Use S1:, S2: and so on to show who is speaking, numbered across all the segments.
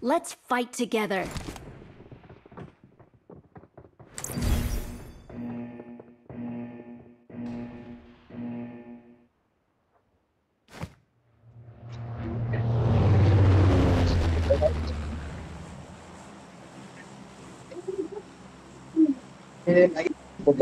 S1: Let's fight together.
S2: ये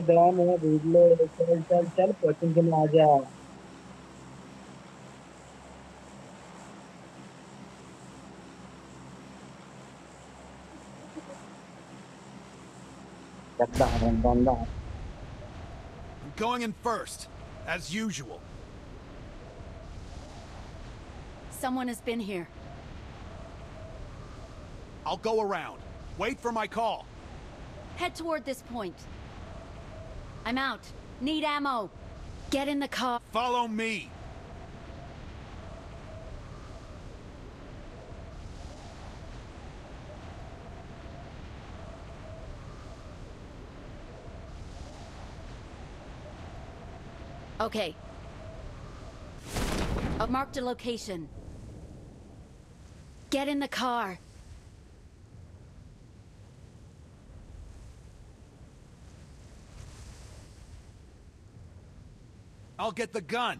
S2: दवा मैं वीडियो चल चल चल कोचिंग के में आ जा बंदा है बंदा है
S3: I'm going in first, as usual.
S1: Someone has been here.
S3: I'll go around. Wait for my call.
S1: Head toward this point. I'm out. Need ammo. Get in the car.
S3: Follow me.
S1: Okay. I've marked a location. Get in the car.
S3: I'll get the gun.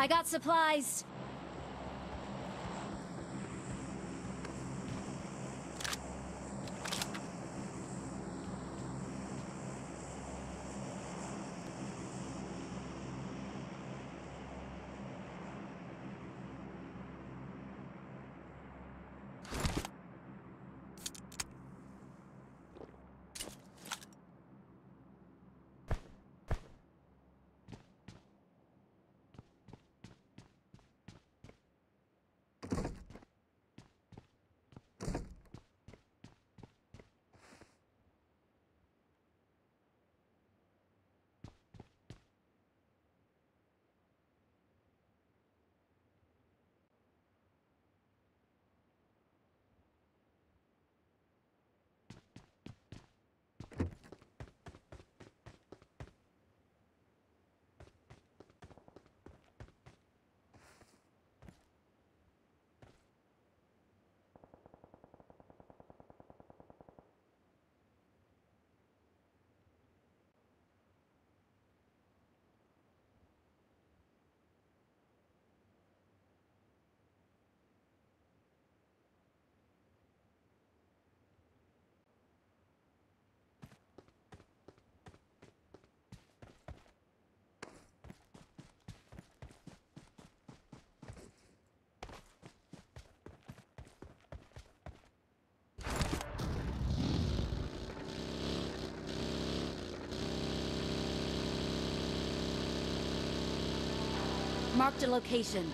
S1: I got supplies. Marked a location.